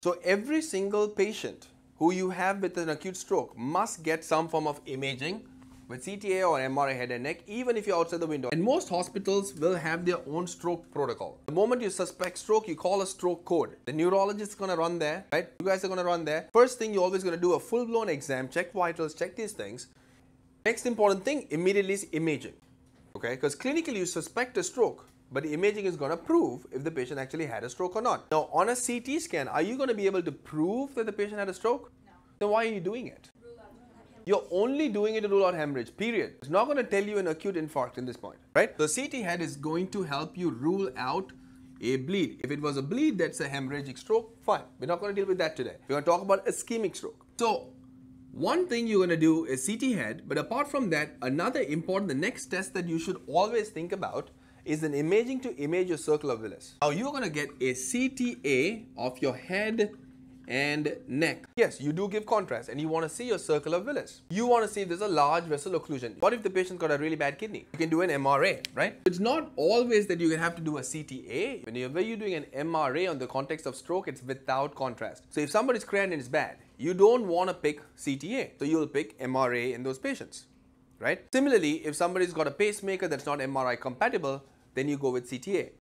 So every single patient who you have with an acute stroke must get some form of imaging with CTA or MRI head and neck, even if you're outside the window. And most hospitals will have their own stroke protocol. The moment you suspect stroke, you call a stroke code. The neurologist is to run there, right? You guys are going to run there. First thing, you're always going to do a full-blown exam, check vitals, check these things. Next important thing, immediately is imaging. Okay, because clinically you suspect a stroke, but the imaging is going to prove if the patient actually had a stroke or not. Now, on a CT scan, are you going to be able to prove that the patient had a stroke? No. Then why are you doing it? You're only doing it to rule out hemorrhage, period. It's not going to tell you an acute infarct in this point, right? The CT head is going to help you rule out a bleed. If it was a bleed that's a hemorrhagic stroke, fine. We're not going to deal with that today. We're going to talk about ischemic stroke. So, one thing you're going to do is CT head, but apart from that, another important, the next test that you should always think about is an imaging to image your circle of Willis. Now you're going to get a CTA of your head and neck. Yes, you do give contrast and you want to see your circle of Willis. You want to see if there's a large vessel occlusion. What if the patient's got a really bad kidney? You can do an MRA, right? It's not always that you have to do a CTA. When you're, you're doing an MRA on the context of stroke, it's without contrast. So if somebody's creatinine is bad, you don't want to pick CTA. So you'll pick MRA in those patients, right? Similarly, if somebody's got a pacemaker that's not MRI compatible, then you go with CTA.